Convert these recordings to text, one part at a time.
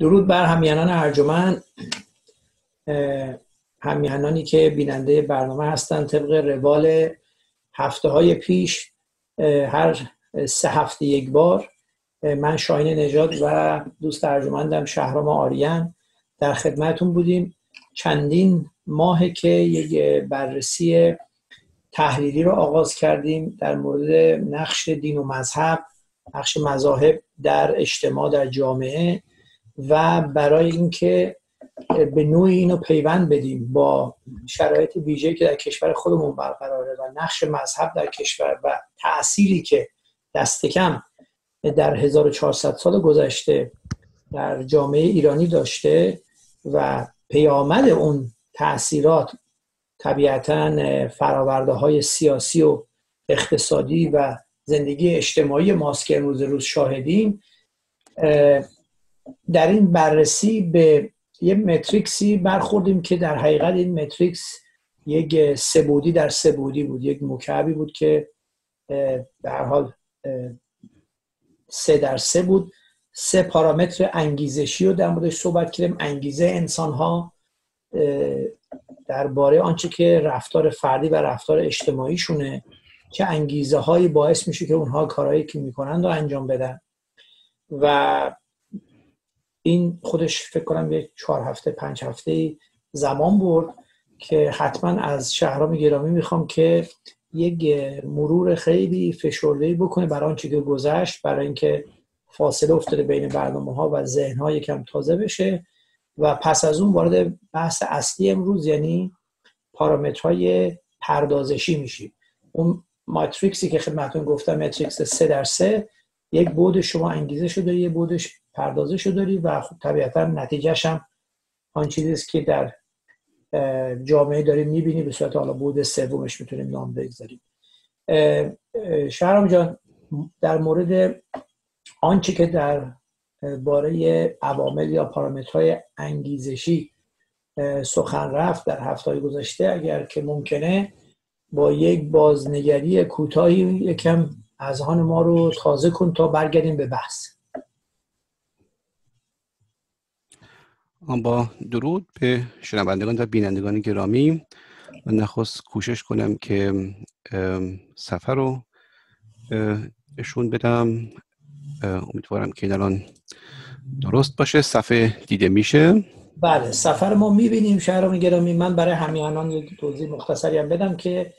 درود بر همیانان ارجمند. همیهنانی که بیننده برنامه هستند طبق روال هفته های پیش هر سه هفته یک بار من شاهین نجات و دوست ارجمندم شهرام آریان در خدمتون بودیم. چندین ماه که یک بررسی تحلیلی رو آغاز کردیم در مورد نقش دین و مذهب نقش مذاهب در اجتماع در جامعه. و برای اینکه به نوعی اینو پیوند بدیم با شرایط ویژه که در کشور خودمون برقراره و نقش مذهب در کشور و تأثیری که دست کم در 1400 سال گذشته در جامعه ایرانی داشته و پیامد اون تاثیرات طبیعتا فراورده های سیاسی و اقتصادی و زندگی اجتماعی ماست که روز شاهدیم در این بررسی به یه متریکسی برخوردیم که در حقیقت این متریکس یک سبودی در سبودی بود یک مکعبی بود که در حال سه در سه بود. سه پارامتر انگیزشی رو در موردش صحبت کردیم. انگیزه انسان ها درباره آنچه که رفتار فردی و رفتار اجتماعیشونه چه انگیزه هایی باعث میشه که اونها کارهایی که می‌کنن رو انجام بدن. و این خودش فکر کنم یه چهار هفته پنج هفته زمان برد که حتما از شهرام گرامی می‌خوام که یک مرور خیلی فشرده بکنه برای آنچه که گذشت برای اینکه فاصله افتاده بین برنامه ها و ذهن ها یکم تازه بشه. و پس از اون وارد بحث اصلی امروز یعنی پارامترهای پردازشی میشیم اون ماتریکسی که خدمتون گفتم ماتریکس سه در سه یک بود شما انگیزه شده یه بودش پردازش داری و خب طبیعتا نتیجهش هم آن چیزی است که در جامعه داریم می‌بینی به صورت حالا بود سومش می‌تونیم نام بگذاریم. شهرام جان در مورد آنچه که در باره عوامل یا پارامترهای انگیزشی سخن رفت در هفته گذشته اگر که ممکنه با یک بازنگری کوتاهی یکم اذهان ما رو تازه کن تا برگردیم به بحث. با درود به شنوندگان و بینندگان گرامی. من نخواست کوشش کنم که سفر رو اشون بدم. امیدوارم که الان درست باشه. صفحه دیده میشه. بله سفر ما می‌بینیم شهرام گرامی. من برای همیانان یک توضیح مختصری هم بدم که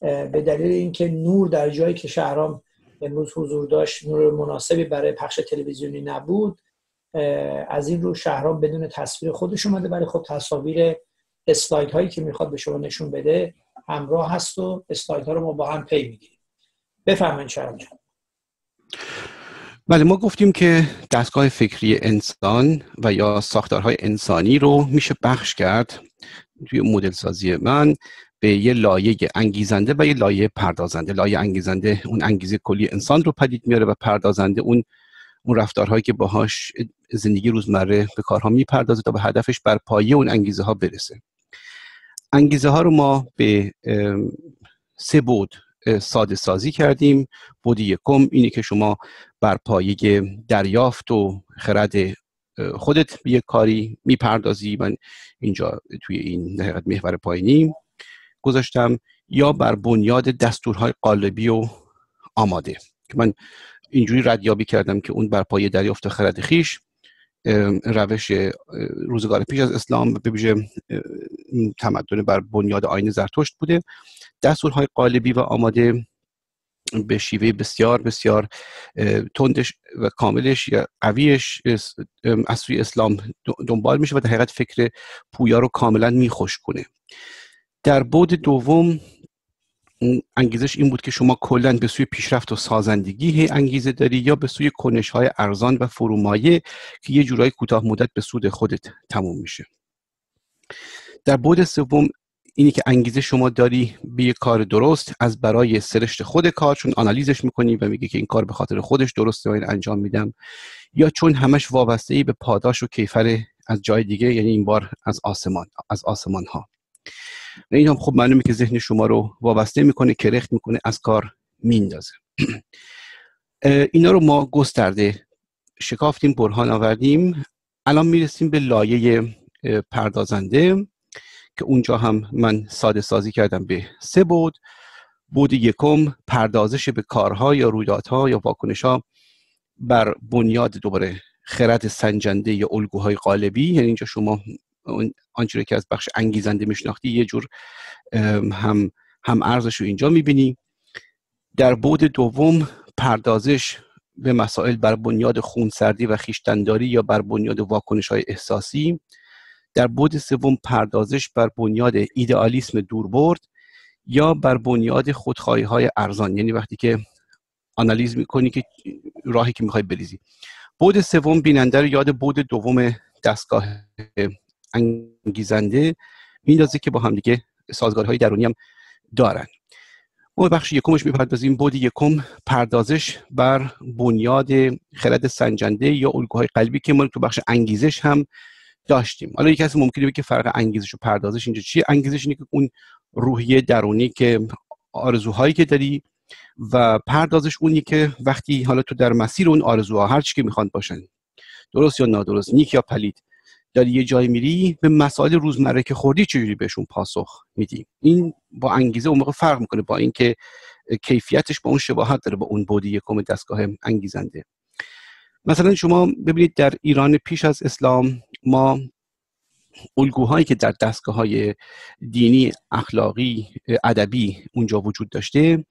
به دلیل اینکه نور در جایی که شهرام امروز حضور داشت نور مناسبی برای پخش تلویزیونی نبود از این رو شهرام بدون تصویر خودش اومده برای خود تصاویر اسلاید هایی که می‌خواد به شما نشون بده همراه هست و اسلاید ها رو ما با هم پی می‌گیریم. بفرمایید شهرام جان. بله ما گفتیم که دستگاه فکری انسان و یا ساختارهای انسانی رو میشه بخش کرد توی مدل سازی من به یه لایه انگیزنده و یه لایه پردازنده. لایه انگیزنده اون انگیزه کلی انسان رو پدید میاره و پردازنده اون اون رفتارهایی که باهاش زندگی روزمره به کارها می‌پردازه تا به هدفش بر پایه اون انگیزه ها برسه. انگیزه ها رو ما به سه بود ساده سازی کردیم. بود یکم اینی که شما بر پایه دریافت و خرد خودت به یک کاری می‌پردازی من اینجا توی این حقیقت محور پایینی گذاشتم یا بر بنیاد دستورهای قالبی و آماده. که من اینجوری ردیابی کردم که اون بر پایه دریافت خرد خیش روش روزگار پیش از اسلام به ویژه تمدن بر بنیاد آین زرتشت بوده. دستورهای قالبی و آماده به شیوه بسیار بسیار تندش و کاملش یا قویش از سوی اسلام دنبال میشه و در حقیقت فکر پویا رو کاملا میخوش کنه. در بود دوم انگیزش این بود که شما کلا به سوی پیشرفت و سازندگی هی انگیزه داری یا به سوی کنش های ارزان و فرومایه که یه جورایی کوتاه مدت به سود خودت تموم میشه. در بود سوم اینی که انگیزه شما داری به یه کار درست از برای سرشت خود کار چون آنالیزش می‌کنی و میگه که این کار به خاطر خودش درسته و این انجام میدم یا چون همش وابسته ای به پاداش و کیفر از جای دیگه یعنی این بار از آسمان از آسمان ها این هم خب معلومه که ذهن شما رو وابسته می‌کنه کرخت می‌کنه از کار میندازه. اینا رو ما گسترده شکافتیم برهان آوردیم. الان می‌رسیم به لایه پردازنده که اونجا هم من ساده سازی کردم به سه بود. بود یکم پردازش به کارها یا رویدادها یا واکنشها بر بنیاد دوباره خرد سنجنده یا الگوهای قالبی یعنی اینجا شما آنچه که از بخش انگیزنده میشناختی یه جور هم هم ارزش رو اینجا می‌بینی. در بود دوم پردازش به مسائل بر بنیاد خونسردی و خیشتنداری یا بر بنیاد واکنش های احساسی. در بود سوم پردازش بر بنیاد ایدئالیسم دوربرد یا بر بنیاد خودخواهی های ارزان. یعنی وقتی که آنالیز می‌کنی که راهی که می‌خوای بریزی. بود سوم بیننده رو یاد بود دوم دستگاه انگیزنده میندازه که با هم دیگه سازگارهای درونی هم دارن. ما بخش یکمش می‌پردازیم. بود یکم پردازش بر بنیاد خرد سنجنده یا الگوهای قلبی که ما تو بخش انگیزش هم داشتیم. حالا یکی کسی ممکنه بگه فرق انگیزش و پردازش اینجا چیه؟ انگیزش اینه که اون روحیه درونی که آرزوهایی که داری و پردازش اونی که وقتی حالا تو در مسیر اون آرزوها هر چی که می‌خوان باشن. درست یا نادرست نیک یا پلید. داری یه جای میری به مسائل روزمره که خوردی چجوری بهشون پاسخ میدی؟ این با انگیزه اون موقع فرق می‌کنه با اینکه کیفیتش با اون شباهت داره با اون بودی یکم دستگاه انگیزنده. مثلا شما ببینید در ایران پیش از اسلام ما الگوهایی که در دستگاه های دینی اخلاقی ادبی اونجا وجود داشته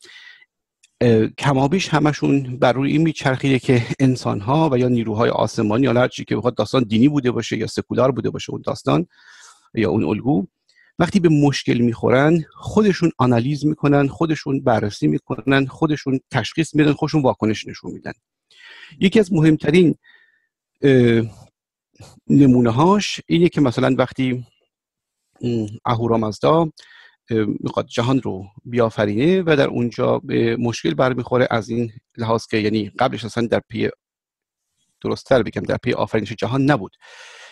کمابیش همشون بر روی این میچرخیده که انسان ها و یا نیروهای آسمانی یا هرچی که بخواد داستان دینی بوده باشه یا سکولار بوده باشه اون داستان یا اون الگو وقتی به مشکل می‌خورن خودشون آنالیز می‌کنن خودشون بررسی می‌کنن خودشون تشخیص میدن خودشون واکنش نشون میدن. یکی از مهمترین نمونه هاش اینه که مثلا وقتی اهورامزدا می‌خواد جهان رو بیافرینه و در اونجا به مشکل برمیخوره از این لحاظ که یعنی قبلش اصلا در پی درستتر بگم در پی آفرینش جهان نبود.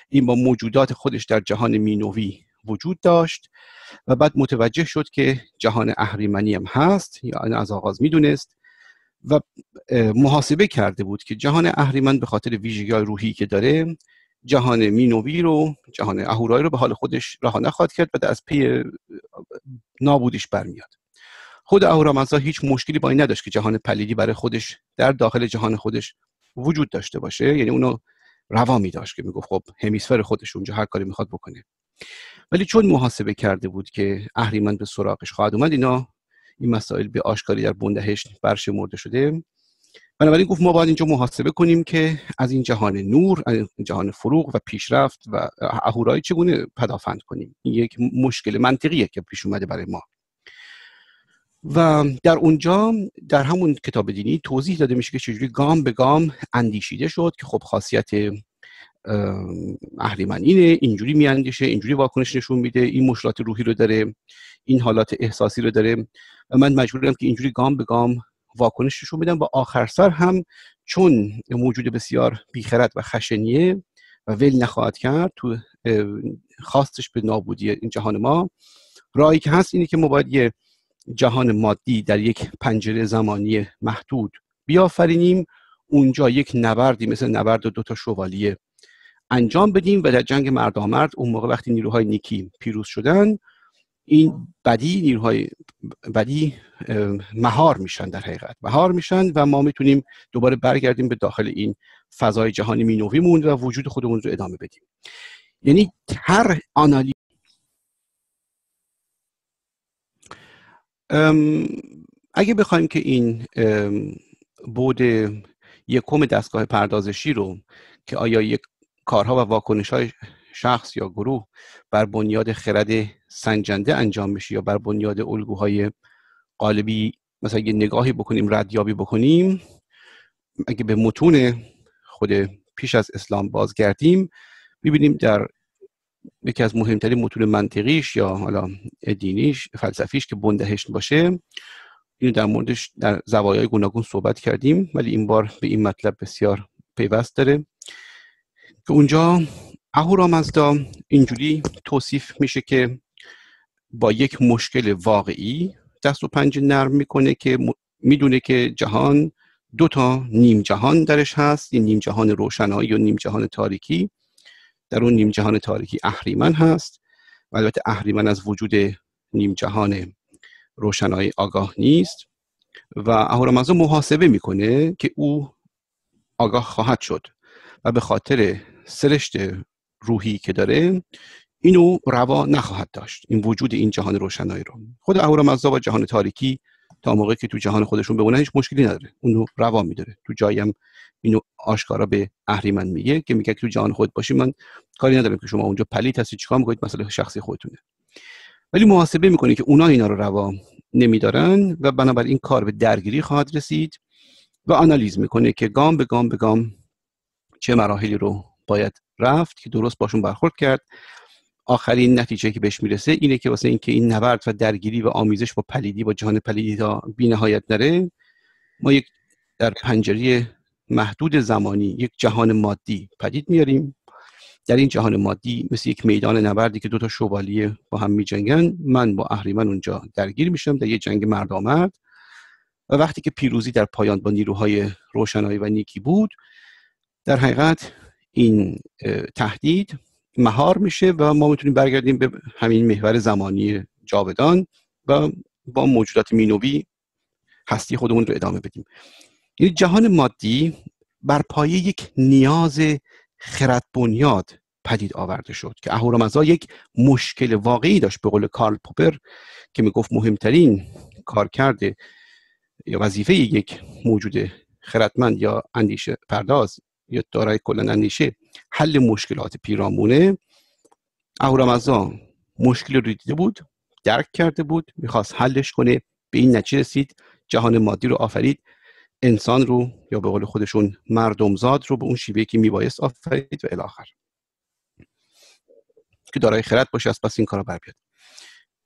این با موجودات خودش در جهان مینوی وجود داشت و بعد متوجه شد که جهان اهریمنی هم هست یا از آغاز می‌دونست و محاسبه کرده بود که جهان اهریمن به خاطر ویژگی روحی که داره جهان مینوی رو جهان اهورایی رو به حال خودش رها نخواهد کرد و از پی نابودیش برمیاد. خود اهورامزدا هیچ مشکلی با این نداشت که جهان پلیدی برای خودش در داخل جهان خودش وجود داشته باشه. یعنی اونو روا می داشت که می‌گفت خب همیسفر خودش اونجا هر کاری می‌خواد بکنه. ولی چون محاسبه کرده بود که اهریمن به سراغش خواهد اومد اینا این مسائل به آشکاری در بندهش برشمرده شده. بنابراین گفت ما باید اینجا محاسبه کنیم که از این جهان نور از این جهان فروغ و پیشرفت و اهورایی چگونه پدافند کنیم. این یک مشکل منطقیه که پیش اومده برای ما. و در اونجا در همون کتاب دینی توضیح داده میشه که چجوری گام به گام اندیشیده شد که خب خاصیت اهریمن اینه اینجوری میاندیشه اینجوری واکنش نشون میده این مشکلات روحی رو داره این حالات احساسی رو داره. و من مجبورم که اینجوری گام به گام واکنششون میدن. و آخر سر هم چون موجود بسیار بیخرد و خشنیه و ول نخواهد کرد تو خواستش به نابودی این جهان ما راهی که هست اینه که ما باید یه جهان مادی در یک پنجره زمانی محدود بیافرینیم. اونجا یک نبردی مثل نبرد دو تا شوالیه انجام بدیم و در جنگ مردامرد اون موقع وقتی نیروهای نیکی پیروز شدن این بدی نیروهای بدی مهار میشن در حقیقت. مهار میشن و ما می‌تونیم دوباره برگردیم به داخل این فضای جهانی مینویمون و وجود خودمون رو ادامه بدیم. یعنی هر آنالی اگه بخوایم که این بود یکم دستگاه پردازشی رو که آیا یک کارها و واکنش های شخص یا گروه بر بنیاد خرد سنجنده انجام بشه یا بر بنیاد الگوهای قالبی مثلا یه نگاهی بکنیم ردیابی بکنیم اگه به متون خود پیش از اسلام بازگردیم ببینیم در یکی از مهمترین متون منطقیش یا حالا دینیش فلسفیش که بندهشت باشه اینو در موردش در زوایای گوناگون صحبت کردیم ولی این بار به این مطلب بسیار پیوست داره. که اونجا اهورامزدا اینجوری توصیف میشه که با یک مشکل واقعی دست و پنجه نرم می‌کنه که می‌دونه که جهان دو تا نیم جهان درش هست این نیم جهان روشنایی و نیم جهان تاریکی. در اون نیم جهان تاریکی اهریمن هست و البته اهریمن از وجود نیم جهان روشنایی آگاه نیست و اهورامزدا محاسبه می‌کنه که او آگاه خواهد شد و به خاطر سرشت روحی که داره اینو روا نخواهد داشت. این وجود این جهان روشنایی رو. خود اهورامزدا با جهان تاریکی تا موقعی که تو جهان خودشون بمونه هیچ مشکلی نداره. اونو روا میداره. تو جایم اینو آشکارا به اهریمن میگه که میگه که تو جهان خود باشی من کاری ندارم که شما اونجا پلیت هستی چیکار می‌کنید؟ مسئله شخصی خودتونه. ولی محاسبه می‌کنه که اونا اینا رو روا نمیدارن و بنابراین کار به درگیری خواهد رسید و آنالیز می‌کنه که گام به گام به گام چه مراحلی رو باید رفت که درست باشون برخورد کرد. آخرین نتیجه که بهش می‌رسه اینه که واسه اینکه این نبرد و درگیری و آمیزش با پلیدی با جهان پلیدی تا بی نهایت نره ما یک در پنجره محدود زمانی یک جهان مادی پدید میاریم. در این جهان مادی مثل یک میدان نبردی که دو تا شوالیه با هم میجنگن من با اهریمن اونجا درگیر میشم در یه جنگ مرد و وقتی که پیروزی در پایان با نیروهای روشنایی و نیکی بود در حقیقت این تهدید مهار میشه و ما می‌تونیم برگردیم به همین محور زمانی جاودان و با موجودات مینوی هستی خودمون رو ادامه بدیم. یعنی جهان مادی بر پایه یک نیاز خرد بنیاد پدید آورده شد که اهورامزدا یک مشکل واقعی داشت به قول کارل پوپر که می‌گفت مهمترین کار کرده یا وظیفه یک موجود خردمند یا اندیشه پرداز یا دارای کلا اندیشه حل مشکلات پیرامونه. اهورامزدا مشکل رو دیده بود درک کرده بود می‌خواست حلش کنه. به این نتیجه رسید. جهان مادی رو آفرید. انسان رو یا به قول خودشون مردمزاد رو به اون شیوهی که میبایست آفرید و الاخر که دارای خرد باشه از پس این کارا بر بیاد.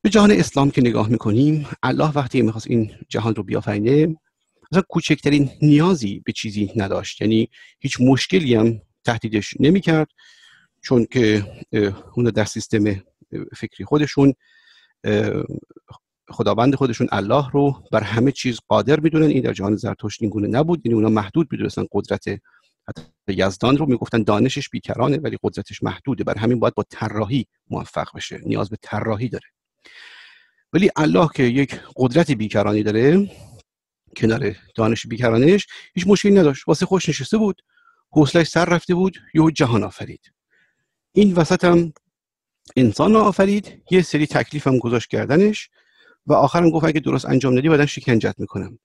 به جهان اسلام که نگاه می‌کنیم الله وقتی می‌خواست این جهان رو بیافرینه مثلا کوچکترین نیازی به چیزی نداشت. یعنی هیچ مشکلی هم تهدیدش نمی‌کرد چون که اون در سیستم فکری خودشون خداوند خودشون الله رو بر همه چیز قادر می‌دونن. این در جهان زرتشت این گونه نبود. یعنی اونا محدود می‌دونستن قدرت حتی یزدان رو می‌گفتن دانشش بیکرانه ولی قدرتش محدوده. بر همین باید با طراحی موفق بشه. نیاز به طراحی داره. ولی الله که یک قدرت بیکرانی داره کنار دانش بیکرانش هیچ مشکلی نداشت. واسه خوش نشسته بود حوصلش سر رفته بود یه جهان آفرید. این وسط هم انسان آفرید یه سری تکلیف هم گذاشت کردنش و آخرم گفت اگه درست انجام ندی بعدا شکنجت می‌کنم.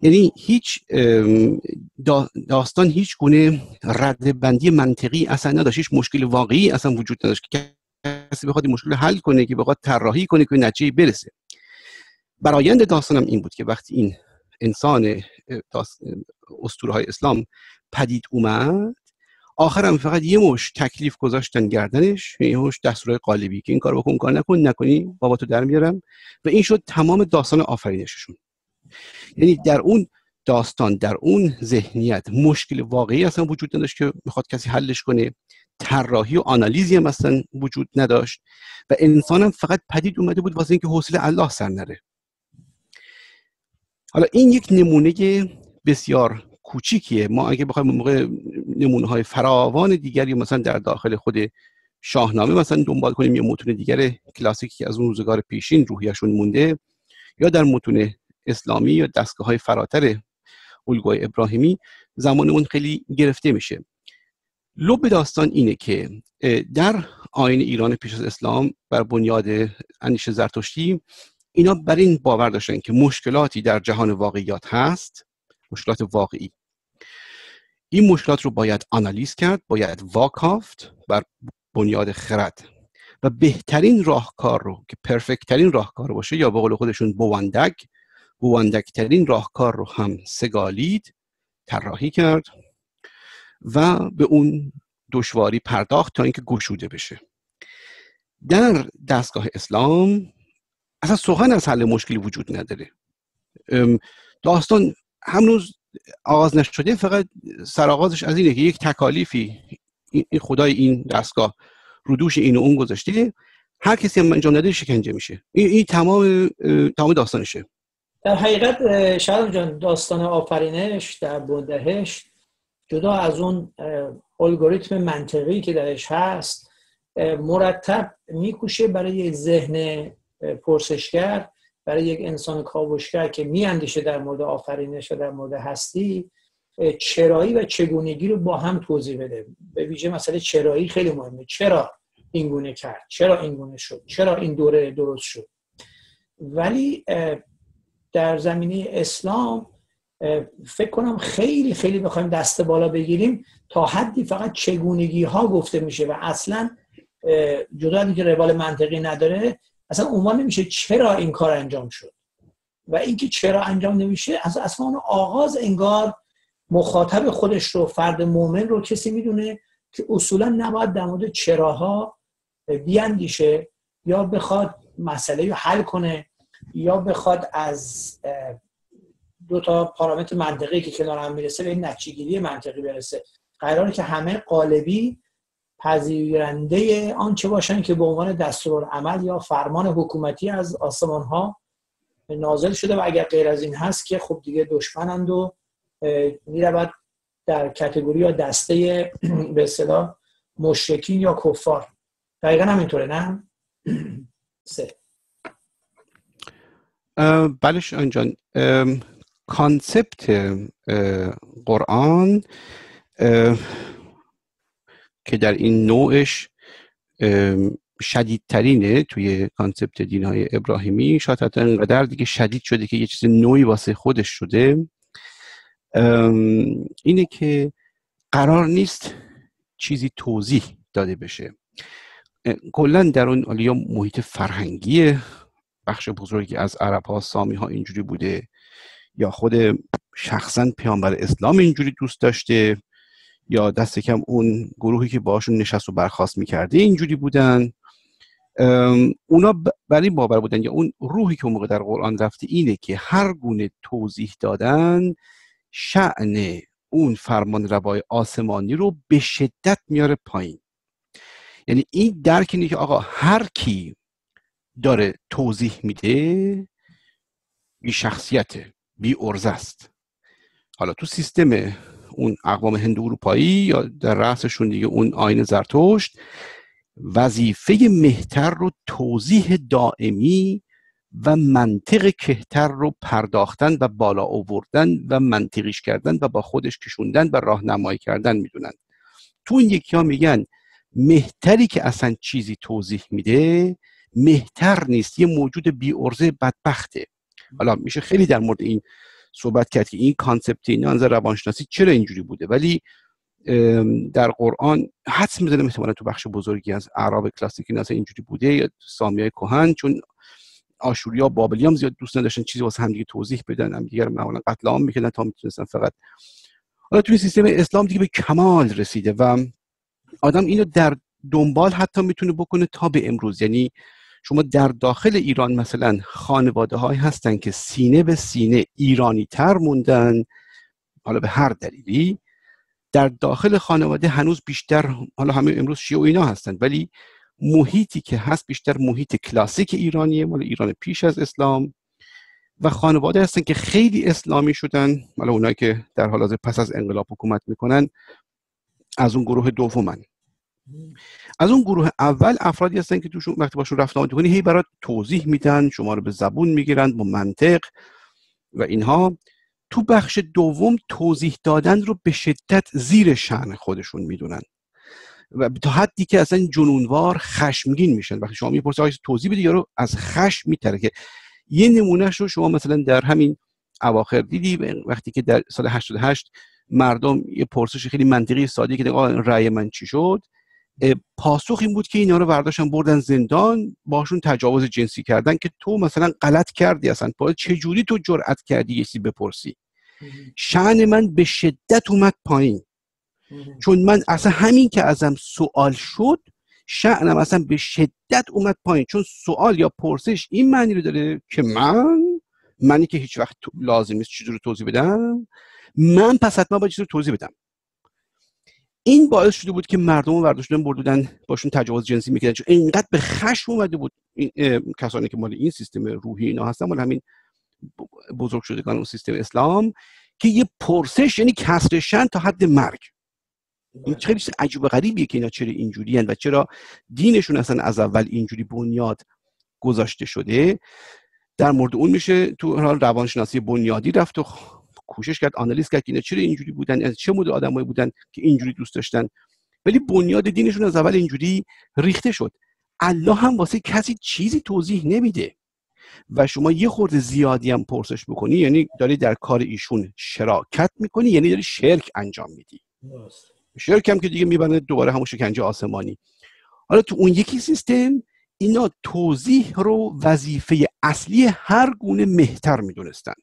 یعنی هیچ داستان هیچ گونه رد بندی منطقی اصلا نداشت هیچ مشکل واقعی اصلا وجود نداشت که کسی بخواد مشکل حل کنه که بخواد طراحی کنه که نتیجه برسه. برایند داستانم این بود که وقتی این انسان اسطوره های اسلام پدید اومد. آخرم فقط یه مش تکلیف گذاشتن گردنش یه مش دستورای قالبی که این کار بکن کار نکن نکنی بابا تو در میارم. و این شد تمام داستان آفرینششون. یعنی در اون داستان در اون ذهنیت مشکل واقعی اصلا وجود نداشت که می‌خواد کسی حلش کنه. طراحی و آنالیزی هم اصلا وجود نداشت. و انسانم فقط پدید اومده بود واسه اینکه حوصله الله سر نره. حالا این یک نمونه بسیار کوچیکیه. ما اگه بخوایم موقع نمونه های فراوان دیگری مثلا در داخل خود شاهنامه مثلا دنبال کنیم یا متون دیگر کلاسیکی که از اون روزگار پیشین روحیشون مونده یا در متون اسلامی یا دستگاه های فراتر الگوی ابراهیمی زمان اون خیلی گرفته میشه. لب داستان اینه که در آین ایران پیش از اسلام بر بنیاد اندیشه زرتشتی اینا بر این باور داشتن که مشکلاتی در جهان واقعیات هست مشکلات واقعی. این مشکلات رو باید آنالیز کرد باید واکافت بر بنیاد خرد و بهترین راهکار رو که پرفکت ترین راهکار باشه یا به قول خودشون بواندک بواندک ترین راهکار رو هم سگالید طراحی کرد و به اون دشواری پرداخت تا اینکه گشوده بشه. در دستگاه اسلام اصلا سخن از حل مشکلی وجود نداره. داستان هنوز آغاز نشده فقط سرآغازش از اینه که یک تکالیفی این خدای این دستگاه رو دوش این و اون گذاشته هر کسی هم انجام نده شکنجه میشه. این, این تمام تمام داستانشه. در حقیقت شهرام جان داستان آفرینش در بودهشت جدا از اون الگوریتم منطقی که درش هست مرتب میکوشه برای ذهن پرسشگر برای یک انسان کاوشگر که میاندیشه در مورد آفرینش و در مورد هستی چرایی و چگونگی رو با هم توضیح بده. به ویژه مسئله چرایی خیلی مهمه. چرا این گونه کرد؟ چرا این گونه شد؟ چرا این دوره درست شد؟ ولی در زمینه اسلام فکر کنم خیلی خیلی بخوایم دست بالا بگیریم تا حدی فقط چگونگی ها گفته میشه و اصلا جدا که روال منطقی نداره اصلا عنوان نمیشه چرا این کار انجام شد و اینکه چرا انجام نمیشه از اصلا اون آغاز انگار مخاطب خودش رو فرد مؤمن رو کسی می‌دونه که اصولا نباید در مورد چراها بیاندیشه یا بخواد مسئله رو حل کنه یا بخواد از دو تا پارامتر منطقی که کنار هم می‌رسه به این نتیجهگیری منطقی برسه. قراره که همه قالبی پذیرنده آنچه باشن که به عنوان دستورالعمل یا فرمان حکومتی از آسمان ها نازل شده و اگر غیر از این هست که خب دیگه دشمنند و می‌رود در کتگوری یا دسته به اصطلاح مشرکین یا کفار. دقیقا همینطوره نه؟ سه. بله جان. concept قرآن که در این نوعش شدیدترینه توی concept دین های ابراهیمی. شاید حتی انقدر دیگه شدید شده که یه چیز نوعی واسه خودش شده. اینه که قرار نیست چیزی توضیح داده بشه. کلا در اون آلیا محیط فرهنگی بخش بزرگی از عرب ها سامی ها اینجوری بوده یا خود شخصا پیامبر اسلام اینجوری دوست داشته. یا دست کم اون گروهی که باشون نشست و برخواست می‌کرده اینجوری بودن. اونا برای باور بودن یا اون روحی که اون موقع در قرآن رفته اینه که هر گونه توضیح دادن شعن اون فرمان روای آسمانی رو به شدت میاره پایین. یعنی این درک اینه که آقا هر کی داره توضیح میده بی شخصیته بی ارزه است. حالا تو سیستم اون اقوام هندو اروپایی یا در رأسشون دیگه اون آین زرتشت وظیفه مهتر رو توضیح دائمی و منطق کهتر رو پرداختن و بالا آوردن و منطقیش کردن و با خودش کشوندن و راهنمایی کردن می‌دونن. تو این یکی ها میگن مهتری که اصلا چیزی توضیح میده مهتر نیست یه موجود بی عرضه بدبخته. حالا میشه خیلی در مورد این صحبت کرد که این concept این نظر روانشناسی چرا اینجوری بوده؟ ولی در قرآن حدس می‌زنم احتمالا تو بخش بزرگی از اعراب کلاسیک این اینجوری بوده. یا سامیای کهن چون آشوریا بابلی هم زیاد دوست نداشتن چیزی واسه همدیگه توضیح بدن. هم دیگر معمولا قتل عام می‌کردن تا می‌تونستن فقط حالا توی سیستم اسلام دیگه به کمال رسیده و آدم اینو در دنبال حتی می‌تونه بکنه تا به امروز. یعنی شما در داخل ایران مثلا خانواده های هستن که سینه به سینه ایرانی تر موندن حالا به هر دلیلی در داخل خانواده هنوز بیشتر حالا همه امروز شیعه و اینا هستن ولی محیطی که هست بیشتر محیط کلاسیک ایرانیه مال ایران پیش از اسلام. و خانواده هستن که خیلی اسلامی شدن حالا اونایی که در حال حاضر پس از انقلاب حکومت می‌کنن از اون گروه دومن. از اون گروه اول افرادی هستن که توشون وقتی باشون رفت آمد کنی هی برات توضیح میدن شما رو به زبون می‌گیرن با منطق و اینها. تو بخش دوم توضیح دادن رو به شدت زیر شعن خودشون می‌دونن. و تا حدی که اصلا جنونوار خشمگین میشن. وقتی شما می‌پرسید توضیح بدی یارو از خشم میتره که یه نمونهش رو شما مثلا در همین اواخر دیدی وقتی که در سال 88 مردم یه پرسش خیلی منطقی ساده که رأی من چی شد؟ پاسخ این بود که اینا رو برداشتن بردن زندان باشون تجاوز جنسی کردن که تو مثلا غلط کردی اصلا. چه جوری تو جرأت کردی یه بپرسی؟ شعن من به شدت اومد پایین. چون من اصلا همین که ازم سوال شد شعنم اصلا به شدت اومد پایین. چون سوال یا پرسش این معنی رو داره که من منی که هیچ وقت لازم نیست چیزی رو توضیح بدم من پس حتما باید چیزی رو توضیح بدم. این باعث شده بود که مردم رو برداشتن بردودن باشون تجاوز جنسی می‌کردن. چون اینقدر به خشم اومده بود این کسانی که مال این سیستم روحی اینا هستن مال همین بزرگ شدگان اون سیستم اسلام که یه پرسش یعنی کسرشن تا حد مرگ. این خیلی عجیب و غریبیه که اینا چرا اینجوری و چرا دینشون اصلا از اول اینجوری بنیاد گذاشته شده. در مورد اون میشه تو حال روانشناسی بنیادی رفت و کوشش کرد آنالیز کرد که اینا چرا اینجوری بودن از چه مدل آدمایی بودن که اینجوری دوست داشتن. ولی بنیاد دینشون از اول اینجوری ریخته شد. الله هم واسه کسی چیزی توضیح نمیده. و شما یه خورده زیادی هم پرسش بکنی یعنی داری در کار ایشون شراکت می‌کنی یعنی داری شرک انجام میدی. شرک هم که دیگه میبرنه دوباره همون شکنجه آسمانی. حالا تو اون یکی سیستم اینا توضیح رو وظیفه اصلی هر گونه مهتر می‌دونستن.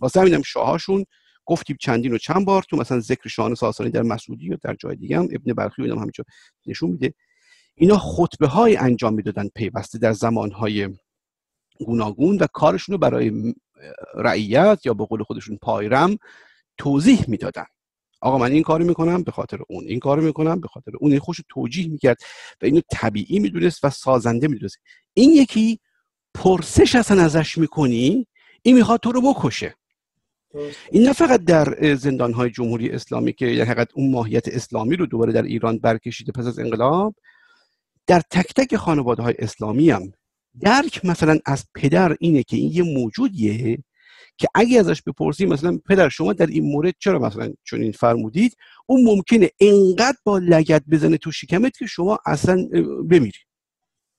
واسه همینم شاهاشون گفتیم چندین و چند بار تو مثلا ذکر شاهان ساسانی در مسعودی یا در جای دیگه هم ابن برخی هم همینجا نشون میده. اینا خطبه های انجام می‌دادن پیوسته در زمان های گوناگون و کارشون رو برای رعیت یا به قول خودشون پایرم توضیح می‌دادن. آقا من این کارو می‌کنم به خاطر اون این کارو می‌کنم به خاطر اون این خوش توجیه می‌کرد و اینو طبیعی می‌دونست و سازنده می‌دونست. این یکی پرسش اصلا ازش می‌کنی؟ این می‌خواد تو رو بکشه. این نه فقط در زندان های جمهوری اسلامی که یعنی حقیقت اون ماهیت اسلامی رو دوباره در ایران برکشیده پس از انقلاب در تک تک خانواده های اسلامی هم. درک مثلا از پدر اینه که این یه موجودیه که اگه ازش بپرسی مثلا پدر شما در این مورد چرا مثلا چون این فرمودید؟ اون ممکنه انقدر با لگت بزنه تو شکمت که شما اصلا بمیری.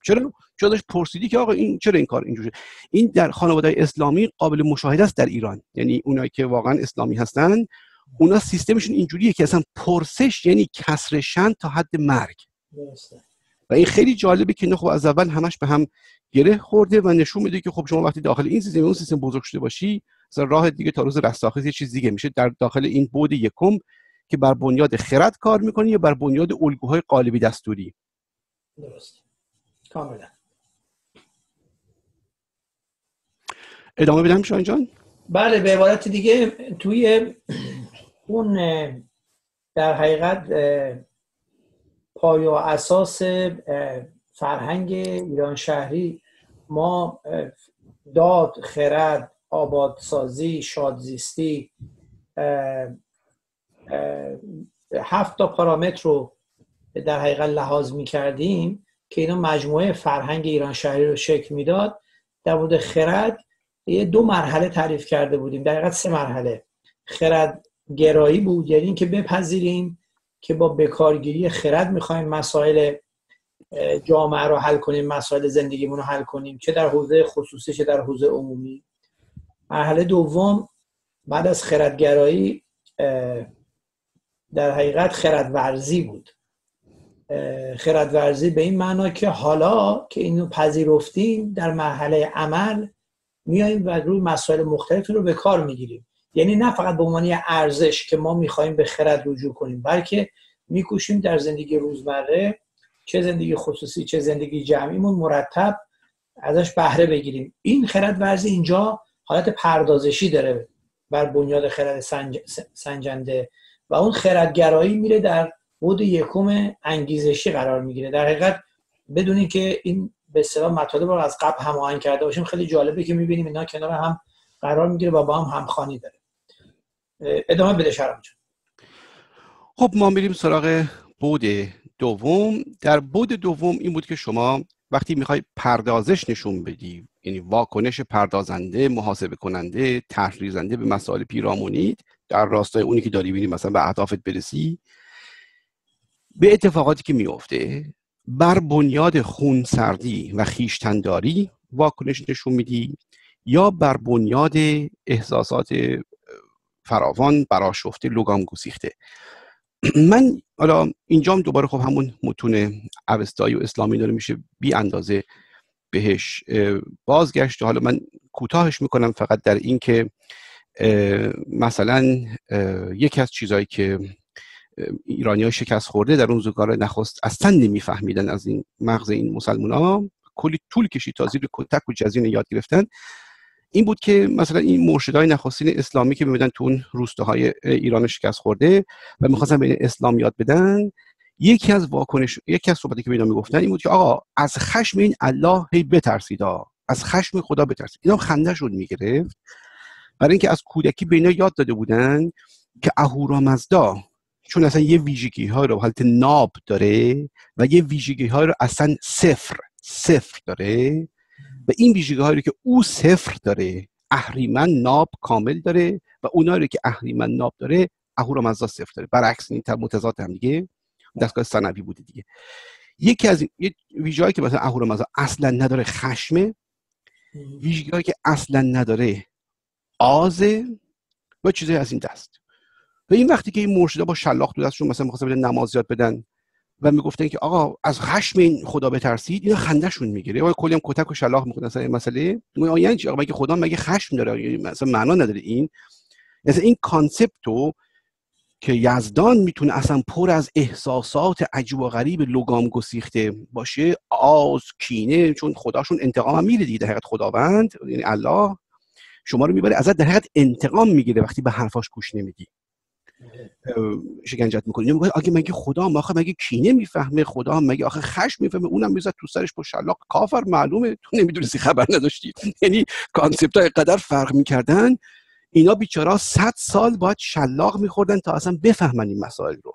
چرا؟ چرا داشت پرسیدی که آقا این چرا این کار اینجوری؟ این در خانواده اسلامی قابل مشاهده است در ایران. یعنی اونایی که واقعا اسلامی هستن اونا سیستمشون اینجوریه که اصلا پرسش یعنی کسر تا حد مرگ. و این خیلی جالبه که خب از اول همش به هم گره خورده و نشون میده که خب شما وقتی داخل این سیستم اون سیستم بزرگ شده باشی مثلا راه دیگه تا روز رستاخیز یه چیز دیگه میشه. در داخل این بود یکم که بر بنیاد خرد کار می‌کنی یا بر بنیاد الگوهای قالبی دستوری. درست کاملا. ادامه بدم شاین جان؟ بله به عبارت دیگه توی اون در حقیقت پای و اساس فرهنگ ایران شهری ما داد خرد آبادسازی شادزیستی هفت تا پارامتر رو در حقیقت لحاظ می کردیم که اینا مجموعه فرهنگ ایران شهری رو شکل می‌داد در مورد خرد یه دو مرحله تعریف کرده بودیم. در سه مرحله. خرد گرایی بود یعنی اینکه بپذیریم که با بکارگیری خرد می‌خوایم مسائل جامعه رو حل کنیم مسائل زندگیمون رو حل کنیم چه در حوزه خصوصی چه در حوزه عمومی. مرحله دوم بعد از خردگرایی در حقیقت خردورزی بود. خردورزی به این معنا که حالا که اینو پذیرفتیم در مرحله عمل میایم و روی مسائل مختلفی رو به کار می‌گیریم. یعنی نه فقط به عنوان ارزش که ما می‌خوایم به خرد رجوع کنیم بلکه میکوشیم در زندگی روزمره چه زندگی خصوصی چه زندگی جمعیمون مرتب ازش بهره بگیریم. این خرد ورزی اینجا حالت پردازشی داره بر بنیاد خرد سنج... سنجنده و اون خردگرایی میره در بود یکم انگیزشی قرار می‌گیره. در حقیقت بدونی که این به اصطلاح مطالب رو از قبل هماهنگ کرده باشیم خیلی جالبه که می‌بینیم اینا کنار هم قرار می‌گیره و با هم همخوانی داره. ادامه بده شرم خب ما میریم سراغ بود دوم. در بود دوم این بود که شما وقتی می‌خوای پردازش نشون بدی یعنی واکنش پردازنده محاسبه کننده تحریزنده به مسائل پیرامونید در راستای اونی که داری بینی مثلا به اهدافت برسی به اتفاقاتی که میفته بر بنیاد خونسردی و خیشتنداری واکنش نشون میدی یا بر بنیاد احساسات فراوان براشفته لگام گسیخته. من حالا اینجام دوباره خب همون متون اوستایی و اسلامی داره میشه بی اندازه بهش بازگشت حالا من کوتاهش می‌کنم فقط در این که مثلا یکی از چیزهایی که ایرانی ها شکست خورده در اون زگار نخست اصلا نمیفهمیدن از این مغز این مسلمان ها کلی طول کشید تا زیر کتک و جزین یاد گرفتن. این بود که مثلا این مرشدای نخستین اسلامی که میبودن تو اون روستاهای ایران شکست خورده و می‌خواستن به اسلام یاد بدن یکی از واکنش یکی از صحبتی که می‌دونم می‌گفتن این بود که آقا از خشم این الله هی بترسید از خشم خدا بترسید. اینا خندهشون می‌گرفت. برای اینکه از کودکی به اینا یاد داده بودن که اهورامزدا چون اصلا یه ویژگی ها رو حالت ناب داره و یه ویژگی ها رو اصلا صفر صفر داره و این ویژگی هایی رو که او صفر داره اهریمن ناب کامل داره و اونایی رو که اهریمن ناب داره اهورامزدا صفر داره. برعکس این متضاد هم دیگه دستگاه ثانوی بوده دیگه. یکی از این ویژگی که مثلا اهورامزدا اصلا نداره خشمه ویژگی که اصلا نداره آزه و چیزایی از این دست. و این وقتی که این مرشدا با شلاق تو دستشون مثلا می‌خواستن نماز یاد بدن و می‌گفتن که آقا از خشم این خدا بترسید اینا خندهشون می‌گیره. یا کلی هم کتک و شلاق می‌کنن مثلا این مسئله میگه یعنی چی؟ آقا مگه خدا مگه خشم داره؟ یعنی مثلا معنا نداره این. مثلا این کانسپتو که یزدان می‌تونه اصلا پر از احساسات عجیب و غریب لگام گسیخته باشه آز کینه چون خداشون انتقام هم میره دیگه در حقیقت خداوند یعنی الله شما رو می‌بره ازت در حقیقت انتقام می‌گیره وقتی به حرفاش گوش نمیدی. شکنجت می‌کنی. اگه مگه خدا آخه مگه کینه می‌فهمه خدا مگه؟ آخه خشم می‌فهمه. اونم می‌زد تو سرش با شلاق. کافر معلومه. تو نمی‌دونستی خبر نداشتی. یعنی کانسپت های قدر فرق می‌کردن. اینا بیچارا صد سال باید شلاق میخوردن تا اصلا بفهمن این مسائل رو.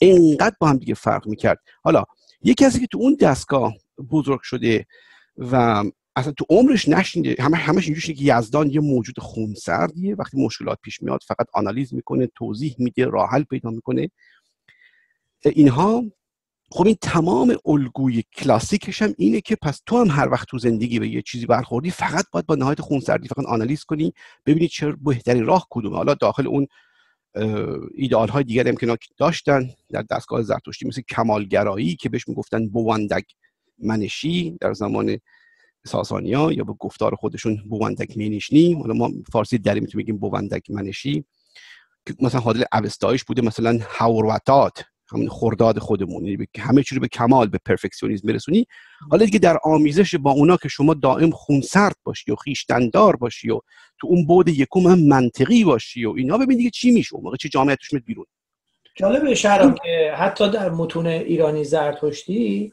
اینقدر با هم دیگه فرق می‌کرد. حالا یکی کسی که تو اون دستگاه بزرگ شده و اصلا تو عمرش نشینده همه همش اینجوری که یزدان یه موجود خونسردیه. وقتی مشکلات پیش میاد فقط آنالیز می‌کنه توضیح میده راه حل پیدا می‌کنه. اینها خب این تمام الگوی کلاسیکش هم اینه که پس تو هم هر وقت تو زندگی به یه چیزی برخوردی فقط باید با نهایت خونسردی فقط آنالیز کنی ببینی چه بهترین راه کدومه. حالا داخل اون ایدئال های دیگر که داشتن در دستگاه زرتشتی مثل کمالگرایی که بهش می‌گفتن بوندگ منشی در زمان ساسانیا یا به گفتار خودشون بوندک مینیشنی حالا ما فارسی دری می‌تونیم بگیم بوندک منشی. که مثلا حادل اوستایش بوده مثلا حوروتات همین خرداد خودمون یعنی همه چی رو به کمال به پرفکسیونیسم برسونی. حالا دیگه در آمیزش با اونا که شما دائم خونسرد باشی و خیشتندار باشی و تو اون بود یکم هم منطقی باشی و اینا ببین دیگه چی میشه؟ موقع چه جامعه توش بیرون. جالب شهرام که حتی در متون ایرانی زرتشتی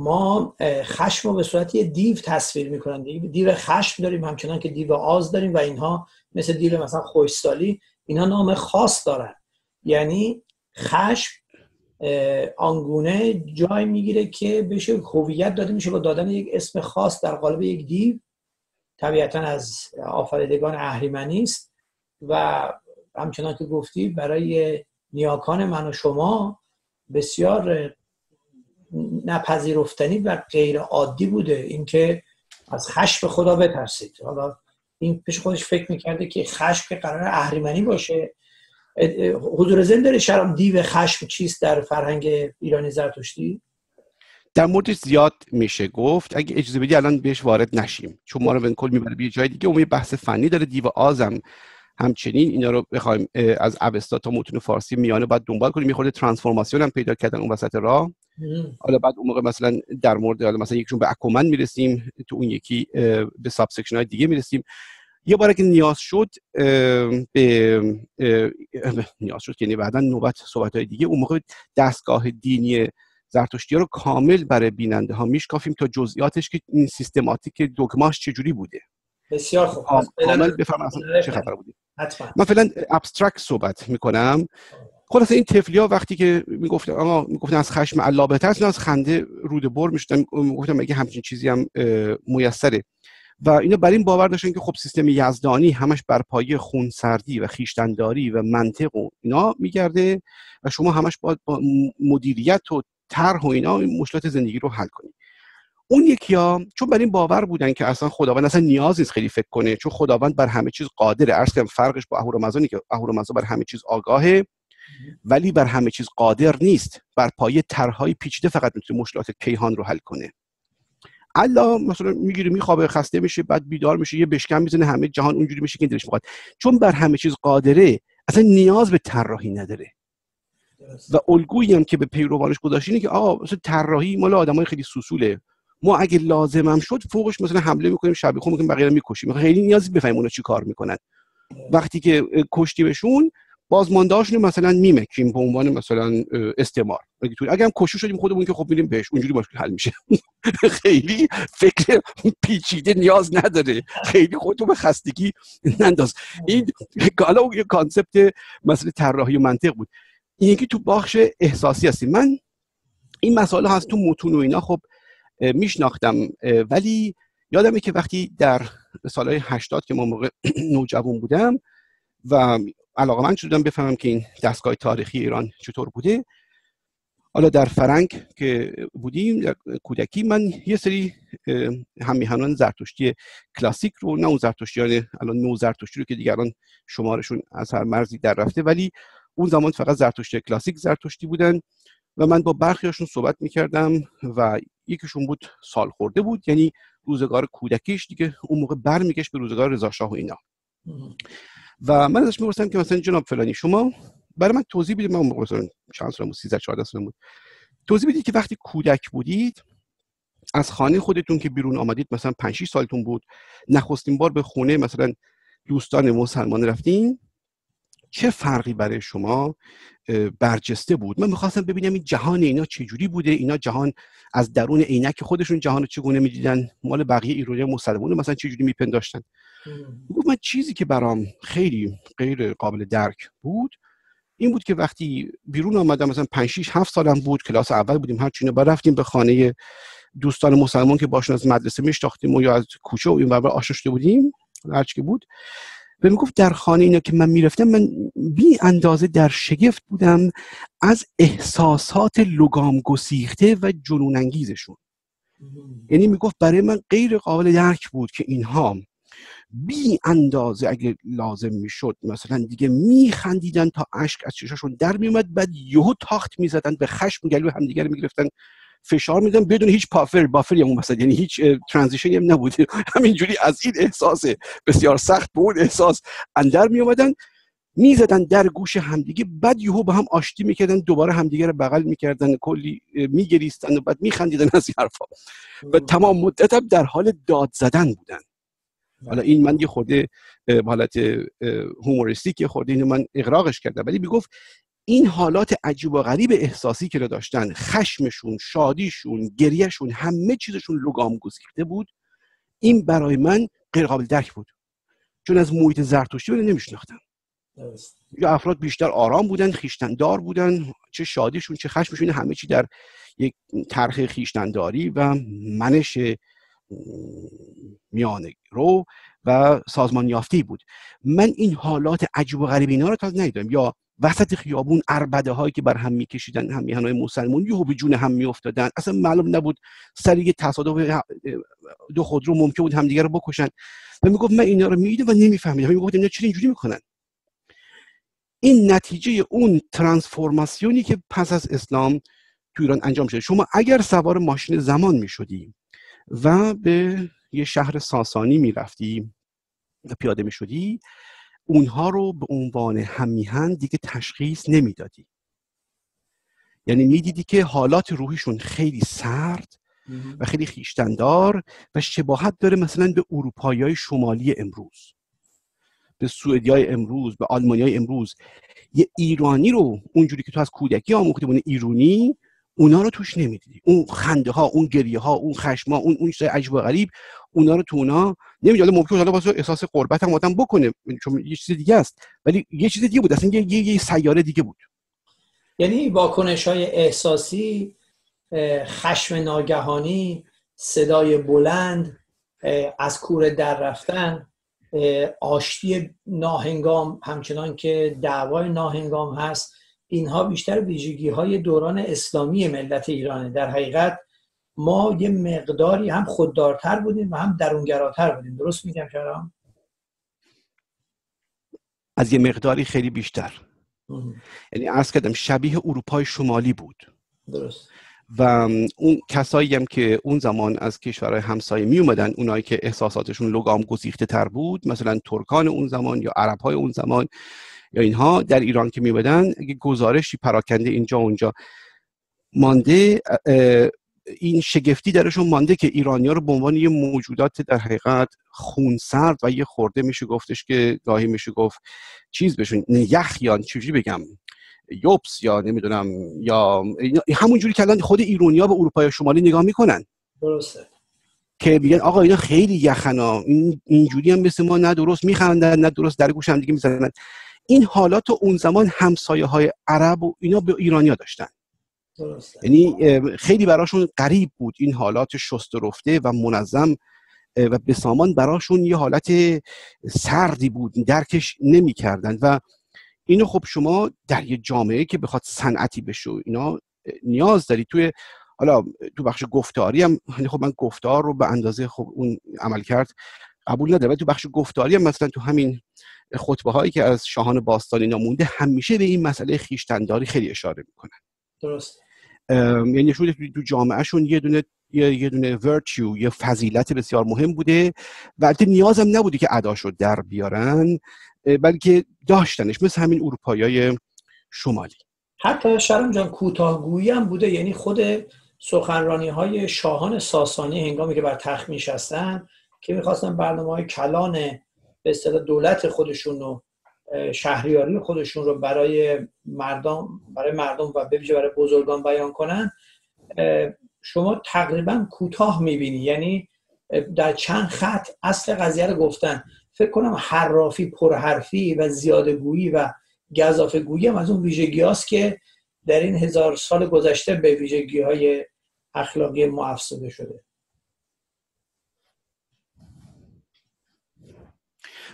ما خشم رو به صورت یه دیو تصویر می‌کنن. دیو خشم داریم همچنان که دیو آز داریم و اینها مثل دیو مثلا خوشسالی اینها نام خاص دارن. یعنی خشم آنگونه جای می‌گیره که بشه هویت داده میشه با دادن یک اسم خاص در قالب یک دیو. طبیعتا از آفریدگان اهریمنی است و همچنان که گفتی برای نیاکان من و شما بسیار نپذیرفتنی و غیر عادی بوده. اینکه از خشم خدا بترسید. حالا این پیش خودش فکر می‌کرده که خشم که قرار اهریمنی باشه. حضور زن داره. شرم دیو خشم چیست در فرهنگ ایرانی زرتشتی؟ در موردش زیاد میشه گفت. اگه اجازه بدی الان بهش وارد نشیم. چون ما رو به کل می‌بره به جای دیگه. اون بحث فنی داره. دیو آز هم همچنین اینا رو بخوایم از اوستا تا متون فارسی میانه باید دنبال کنیم. یه خورده transformation هم پیدا کردن اون وسط راه. حالا بعد اون موقع مثلا در مورد حالا مثلا یکشون به اکومن می‌رسیم تو اون یکی به subsection های دیگه می‌رسیم. یه بار که نیاز شد به نیاز شد که یعنی بعدا نوبت صحبت های دیگه. اون موقع دستگاه دینی زرتشتی رو کامل برای بیننده ها میشکافیم تا جزئیاتش که این سیستماتیک دوگماش چجوری بوده. بسیار خوب. کامل بفهم چه خبر بوده من فعلا ابسترکت صحبت می‌کنم. خلاص این تفلی ها وقتی که می‌گفتن آقا می‌گفتن از خشم الله بهتر از خنده رود بر می‌شدن. می‌گفتن مگه همچین چیزی هم میسره؟ و اینا بر این باور داشتن که خب سیستم یزدانی همش بر پایه خونسردی و خیشتنداری و منطق و اینا میگرده و شما همش با مدیریت و طرح و اینا مشکلات زندگی رو حل کنید. اون یکی ها چون بر این باور بودن که اصلا خداوند اصلا نیاز نیست خیلی فکر کنه چون خداوند بر همه چیز قادره. عرض کنم فرقش با اهورامزدی که اهورامزد بر همه چیز آگاهه ولی بر همه چیز قادر نیست. بر پایه طرحهای پیچیده فقط می‌تونه مشکلات کیهان رو حل کنه. الله مثلا می‌گیره میخوابه خسته میشه بعد بیدار میشه یه بشکم می‌زنه همه جهان اونجوری میشه که دلش می‌خواد. چون بر همه چیز قادره اصلا نیاز به طراحی نداره. و الگویی هم که به پیروانش گذاشت اینه که آقا مثلا طراحی مال آدمای خیلی سوسوله. ما اگه لازمم شد فوقش مثلا حمله می‌کنیم شبیه خون می‌کنیم بقیه رو می‌کشیم. خیلی نیازی بفهمیم اونا چی کار می‌کنن. وقتی که کشتیمشون بازماندهاشون مثلا میمکیم به عنوان مثلا استعمار. اگه هم کشو شدیم خودمون که خب میریم بهش اونجوری مشکل حل میشه. خیلی فکر پیچیده نیاز نداره. خیلی خودتو به خستگی ننداز. این حالا یه concept مثلا طراحی و منطق بود. این یکی تو بخش احساسی هستیم من این مسائل هست تو متون و اینا. خب میشناختم. ولی یادمه که وقتی در سالهای 80 که ما موقع نوجوان بودم و علاقه من شدم بفهمم که این دستگاه تاریخی ایران چطور بوده حالا در فرنگ که بودیم در کودکی من یه سری همیهنان زرتشتی کلاسیک رو نه اون زرتشتیان الان نو زرتشتی رو که دیگران شمارشون از هر مرزی در رفته ولی اون زمان فقط زرتشتی کلاسیک زرتشتی بودن. و من با برخیاشون صحبت می‌کردم و یکیشون بود سال خورده بود یعنی روزگار کودکیش دیگه اون موقع برمیگشت به روزگار رضاشاه و اینا. و من ازش می‌پرسم که مثلا جناب فلانی شما برای من توضیح بدید من مثلا چند سالم بود 13 14 سالم بود. توضیح بدید که وقتی کودک بودید از خانه خودتون که بیرون آمدید مثلا 5 6 سالتون بود نخستین بار به خونه مثلا دوستان مسلمان رفتین؟ چه فرقی برای شما برجسته بود؟ من می‌خواستم ببینم این جهان اینا چجوری بوده اینا جهان از درون عینک خودشون جهان رو چگونه می‌دیدن؟ مال بقیه ایرانی مسلمان مثلا چجوری میپنداشتن؟ گفت من چیزی که برام خیلی غیر قابل درک بود این بود که وقتی بیرون آمدم مثلا 5 6 7 سالم بود کلاس اول بودیم هر چینه با رفتیم به خانه دوستان مسلمان که باشون از مدرسه میشتاختیم و یا از کوچه و این آشنا بود هرچی بود. و می‌گفت در خانه اینا که من می‌رفتم من بی اندازه در شگفت بودم از احساسات لگام گسیخته و جنون انگیزشون. یعنی می‌گفت برای من غیر قابل درک بود که اینها بی اندازه اگه لازم می‌شد مثلا دیگه میخندیدن تا اشک از چشاشون در میومد بعد یهو تاخت می‌زدن به خشم گلو همدیگه رو می‌گرفتن. فشار میدن بدون هیچ پافر بافری اون مثلا یعنی هیچ ترانزیشنی هم نبود همینجوری از این احساس بسیار سخت به اون احساس اندر می اومدن می‌زدن در گوش همدیگه. بعد یهو با هم آشتی می‌کردن دوباره همدیگه رو بغل می‌کردن کلی میگریستن و بعد میخندیدن از این حرفا. و تمام مدت هم در حال داد زدن بودن. حالا این من یه خورده حالت هوموریستیک یه خورده اینو من اقراقش کردم. ولی می‌گفت این حالات عجیب و غریب احساسی که داشتن خشمشون شادیشون گریهشون همه چیزشون لگام گسیخته بود این برای من غیر قابل درک بود. چون از محیط زرتشتی رو نمیشناختم یا افراد بیشتر آرام بودن خیشتندار بودن چه شادیشون چه خشمشون همه چی در یک طرح خیشتنداری و منش میانه رو و سازمان یافتی بود. من این حالات عجیب و غریب اینا رو تا ندیدم. یا وسط خیابون اربده هایی که بر هم میکشیدن هم های مسلمون یهو به جون هم میافتادن. اصلا معلوم نبود سر یه تصادف دو خودرو ممکن بود همدیگه رو بکشن. و می‌گفت من اینا رو می‌دیدم و نمیفهمیدم. می‌گفت اینا چرا اینجوری می‌کنن؟ این نتیجه اون ترانسفورماسیونی که پس از اسلام تو ایران انجام شده. شما اگر سوار ماشین زمان می‌شدی و به یه شهر ساسانی می‌رفتی و پیاده می‌شدی اونها رو به عنوان همیهن دیگه تشخیص نمی‌دادی. یعنی می‌دیدی که حالات روحیشون خیلی سرد و خیلی خیشتندار و شباهت داره مثلا به اروپایی های شمالی امروز. به سوئدی های امروز به آلمانی های امروز. یه ایرانی رو اونجوری که تو از کودکی آموخته بونه ایرانی اونا رو توش نمی‌دیدی. اون خنده ها اون گریه ها اون خشم ها اون اون چیزای عجیب و غریب اونا رو تو اونا نمی‌دونم ممکن حالا واسه احساس قربت هم آدم بکنه چون یه چیز دیگه است. ولی یه چیز دیگه بود. اصلا یه, یه, یه سیاره دیگه بود. یعنی واکنش های احساسی خشم ناگهانی صدای بلند از کوره در رفتن آشتی ناهنگام همچنان که دعوای ناهنگام هست. اینها بیشتر ویژگی های دوران اسلامی ملت ایرانه. در حقیقت ما یه مقداری هم خوددارتر بودیم و هم درونگراتر بودیم. درست میگم چرا؟ از یه مقداری خیلی بیشتر. یعنی ارز کردم شبیه اروپای شمالی بود. درست. و اون کسایی هم که اون زمان از کشورهای همسایه می اومدن اونایی که احساساتشون لگام گسیخته تر بود مثلا ترکان اون زمان یا عرب های اون زمان یا اینها در ایران که میبدن اگه گزارشی پراکنده اینجا اونجا. مانده این شگفتی درشون مانده که ایرانیا رو به عنوان یه موجودات در حقیقت خونسرد و یه خورده میشه گفتش که گاهی میشه گفت چیز بشون یا چیزی بگم یوبس یا نمی‌دونم یا همون جوری که الان خود ایرانیا به اروپای شمالی نگاه می‌کنن. درسته. که میگن آقا اینا خیلی یخنا این اینجوری هم مثل ما نه درست میخندن نه درست در گوش هم دیگه می‌زنن. این حالات اون زمان همسایه های عرب و اینا به ایرانیا داشتن. یعنی خیلی براشون غریب بود این حالات شست رفته و منظم و به سامان براشون یه حالت سردی بود درکش نمی‌کردن. و اینو خب شما در یه جامعه که بخواد صنعتی بشه اینا نیاز داری توی حالا تو بخش گفتاری هم خب من گفتار رو به اندازه خب اون عمل کرد قبول ندارم. تو بخش گفتاری هم مثلا تو همین خطبه هایی که از شاهان باستانی نمونده همیشه به این مسئله خیشتنداری خیلی اشاره می‌کنن. درست. یعنی نشون تو جامعهشون یه دونه یه, یه دونه ورچیو یه فضیلت بسیار مهم بوده و البته نیازم نبوده که اداشو در بیارن بلکه داشتنش مثل همین اروپایی شمالی. حتی شرم جان کوتاهگویی هم بوده یعنی خود سخنرانی های شاهان ساسانی هنگامی که بر تخت میشستن که می‌خواستن برنامه های کلان به اصطلاح دولت خودشون و شهریاری خودشون رو برای مردم برای مردم و بویژه برای بزرگان بیان کنن شما تقریبا کوتاه می‌بینی. یعنی در چند خط اصل قضیه رو گفتن. فکر کنم حرافی پرحرفی و زیادگویی و گذافه گویی هم از اون ویژگی که در این هزار سال گذشته به ویژگی های اخلاقی ما افسوده شده.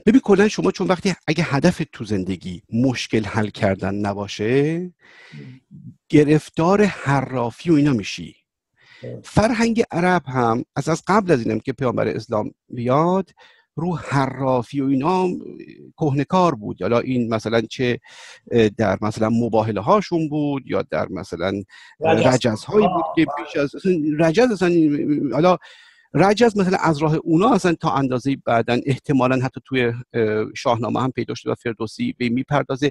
ببین کلا شما چون وقتی اگه هدف تو زندگی مشکل حل کردن نباشه گرفتار حرافی و اینا میشی. فرهنگ عرب هم از از قبل از اینم که پیامبر اسلام بیاد رو حرافی و اینا کهنکار بود. حالا این مثلا چه در مثلا مباهله هاشون بود یا در مثلا رجز هایی بود که پیش از رجز اصلا حالا رجز مثلا از راه اونا اصلا تا اندازه بعدا احتمالا حتی توی شاهنامه هم پیدا شده و فردوسی به می‌پردازه.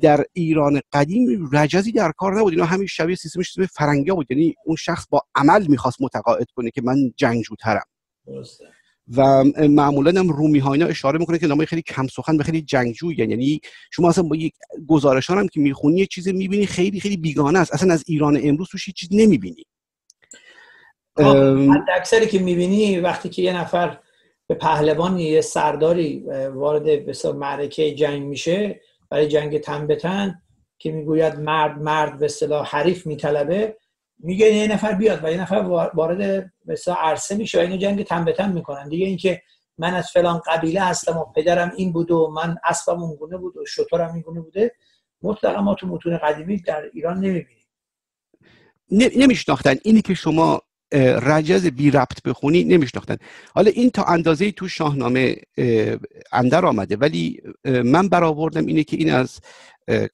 در ایران قدیم رجزی در کار نبود. اینا همین شبیه سیستم سیستم فرنگی بود. یعنی اون شخص با عمل می‌خواست متقاعد کنه که من جنگجوترم. و معمولا هم رومی ها اینا اشاره می‌کنه که نامه خیلی کم سخن و خیلی جنگجو یعنی شما اصلا با یک گزارشان هم که می‌خونی یه چیز می‌بینی خیلی خیلی بیگانه است. اصلا از ایران امروز توش چیز نمی‌بینی. اکثری که می‌بینی وقتی که یه نفر به پهلوان یه سرداری وارد به معرکه جنگ میشه برای جنگ تن به تن که می‌گوید مرد مرد به اصطلاح حریف میطلبه میگه یه نفر بیاد و یه نفر وارد مثلا عرصه میشه و اینو جنگ تن به تن می‌کنن. دیگه اینکه من از فلان قبیله هستم و پدرم این بود و من اسبم اون گونه بود و شطورم این گونه بوده مطلقا ما تو متون قدیمی در ایران نمی‌بینیم. نمیشناختن. اینی که شما رجز بی ربط بخونی نمیشناختن. حالا این تا اندازه تو شاهنامه اندر آمده. ولی من برآوردم اینه که این از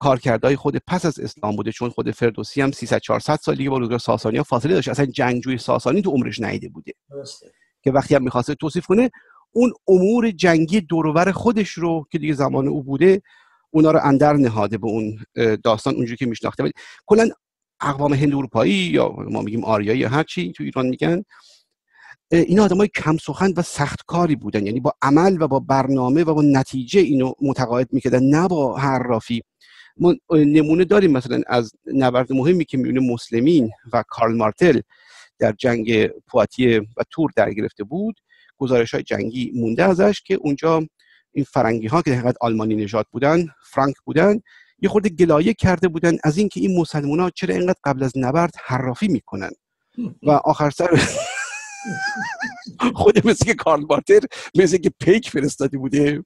کارکردهای خود پس از اسلام بوده چون خود فردوسی هم 300 400 سالی با روزگار ساسانی ها فاصله داشت. اصلا جنگجوی ساسانی تو عمرش نیده بوده. که وقتی هم می‌خواسته توصیف کنه اون امور جنگی دورور خودش رو که دیگه زمان او بوده اونا رو اندر نهاده به اون داستان اونجوری که میشناخته. ولی کلا اقوام هند اروپایی یا ما میگیم آریایی یا هر چی تو ایران میگن این آدمای کم سخن و سخت کاری بودن. یعنی با عمل و با برنامه و با نتیجه اینو متقاعد می‌کردن نه با حرافی. ما نمونه داریم مثلا از نبرد مهمی که میونه مسلمین و کارل مارتل در جنگ پواتیه و تور در گرفته بود گزارش های جنگی مونده ازش که اونجا این فرنگی ها که حقیقت آلمانی نژاد بودن فرانک بودن یه خورده گلایه کرده بودن از اینکه این مسلمان ها چرا اینقدر قبل از نبرد حرافی می‌کنن. و آخر سر خود مثل که کارل بارتر مثل که پیک فرستادی بوده.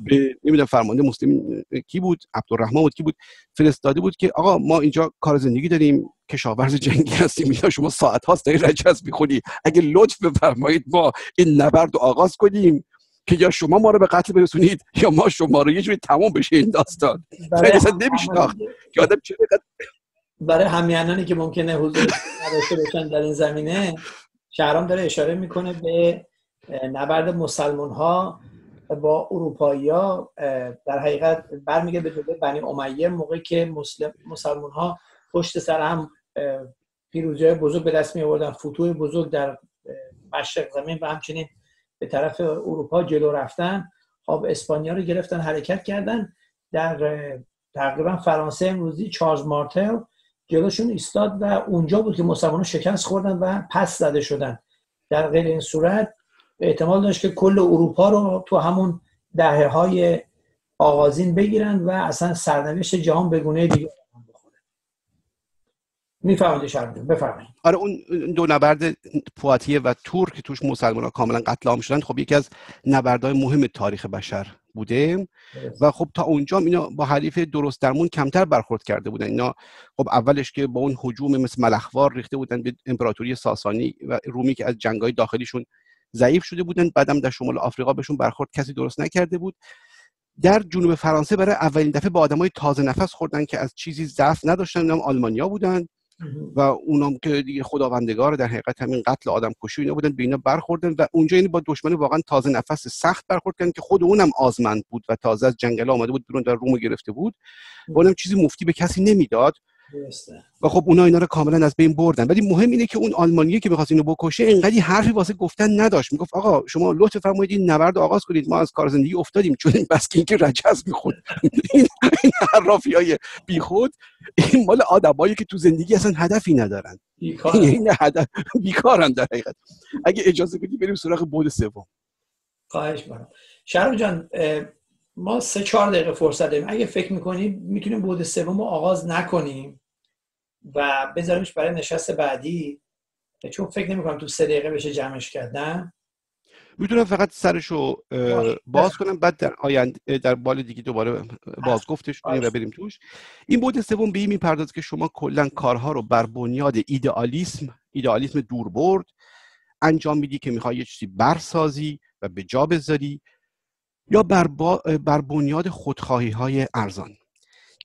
به نمی‌دونم فرمانده مسلم کی بود؟ عبدالرحمن بود کی بود؟ فرستاده بود که آقا ما اینجا کار زندگی داریم کشاورز جنگی هستیم یا شما ساعت هاست داری رجز می‌خونی. اگه لطف بفرمایید ما این نبرد رو آغاز کنیم که یا شما ما رو به قتل برسونید یا ما شما رو یه جوری تمام بشه این داستان. اصلا نمیشناخت. که آدم چه برای همیانانی که ممکنه حضور نداشته باشن در این زمینه شهرام داره اشاره می‌کنه به نبرد مسلمان ها با اروپایی ها در حقیقت برمیگه به دوره بنی امیه موقعی که مسلم مسلمان ها پشت سر هم پیروزی بزرگ به دست می آوردن فتوح بزرگ در مشرق زمین و همچنین به طرف اروپا جلو رفتن خب اسپانیا رو گرفتن حرکت کردن. در تقریبا فرانسه امروزی چارلز مارتل جلوشون ایستاد و اونجا بود که مسلمان شکست خوردن و پس زده شدن. در غیر این صورت احتمال داشت که کل اروپا رو تو همون دهه های آغازین بگیرن و اصلا سرنوشت جهان به گونه دیگه می‌فهمید شرم بفرمایید. آره اون دو نبرد پواتیه و تور که توش مسلمان ها کاملا قتل عام شدن خب یکی از نبردهای مهم تاریخ بشر بوده. و خب تا اونجا اینا با حریف درست درمون کمتر برخورد کرده بودن. اینا خب اولش که با اون حجوم مثل ملخوار ریخته بودن به امپراتوری ساسانی و رومی که از جنگای داخلیشون ضعیف شده بودن بعدم در شمال آفریقا بهشون برخورد کسی درست نکرده بود. در جنوب فرانسه برای اولین دفعه با آدمای تازه نفس خوردن که از چیزی ضعف نداشتن نام آلمانیا بودن و اونام که دیگه خداوندگار در حقیقت همین قتل آدم کشی اینا بودن به اینا برخوردن و اونجا یعنی با دشمن واقعا تازه نفس سخت برخورد کردن که خود اونم آزمند بود و تازه از جنگل آمده بود بیرون در روم گرفته بود. و اونم چیزی مفتی به کسی نمی‌داد. و خب اونا اینا رو کاملا از بین بردن. ولی مهم اینه که اون آلمانیه که می‌خواست اینو بکشه انقدی حرفی واسه گفتن نداشت. می‌گفت آقا شما لطف فرمایید این نبرد آغاز کنید ما از کار زندگی افتادیم. چون بس که اینکه رجز میخود این حرافی های بیخود این مال آدمایی که تو زندگی اصلا هدفی ندارن. این هدف بیکارن در حقیقت. اگه اجازه بدی بریم سراغ بود سوم. خواهش می‌کنم. شرم جان ما سه چهار دقیقه فرصت داریم. اگه فکر می‌کنیم می‌تونیم بود سوم رو آغاز نکنیم و بذاریمش برای نشست بعدی. چون فکر نمی‌کنم تو سه دقیقه بشه جمعش کردن می‌تونم فقط سرشو باز کنم بعد در آینده در بال دیگه دوباره بازگفتش کنیم و بریم توش. این بود سوم به این می‌پردازه که شما کلا کارها رو بر بنیاد ایدئالیسم ایدئالیسم دوربرد انجام میدی که می‌خوای یه چیزی برسازی و به جا بذاری یا بر, بر بنیاد خودخواهی های ارزان.